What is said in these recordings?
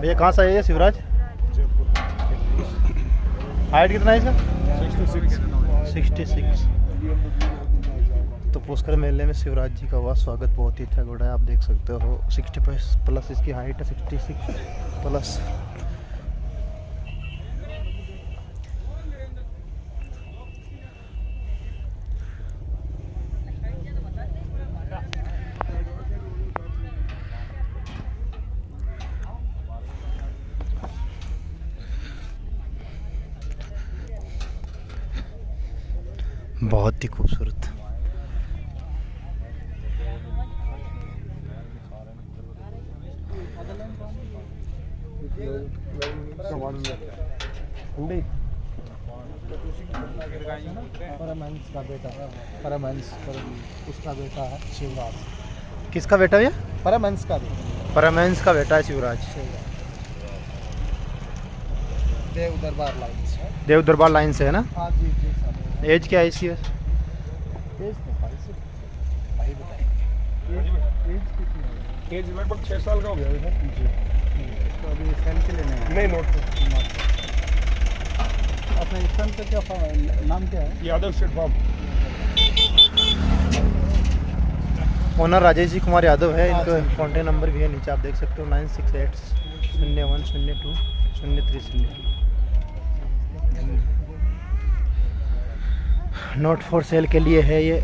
भैया, कहाँ से ये शिवराज? हाइट कितना है इसका? सिक्सटी सिक्स तो पुष्कर मेले में शिवराज जी का हुआ स्वागत, बहुत ही अच्छा घोड़ा है, आप देख सकते हो। सिक्सटी प्लस इसकी हाइट है सिक्सटी सिक्स प्लस बहुत ही खूबसूरत। परमहंस का बेटा। परमहंस उसका बेटा है शिवराज किसका बेटा भैया? परमहंस का बेटा। परमहंस का बेटा है शिवराज। देव दरबार लाइन से देव दरबार लाइन से है ना? हाँ जी जी सर। एज क्या है इसकी? एज तो भाई से भाई बताइए। एज एज कितनी एज लगभग छः साल का हो गया है जी तो अभी सेल्फी लेने हैं? नहीं नोट अपने सन का क्या नाम क्या है? Yadav state farm owner Rajesh ji Kumar Yadav है इनका कॉन्टैक्ट नंबर भी है नीचे आप देख सकते हो नाइन सिक्स एट शून्य वन शून्य टू शून्य थ्री शून्य नोट फॉर सेल के लिए है ये।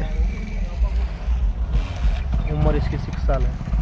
उम्र इसकी सिक्स साल है।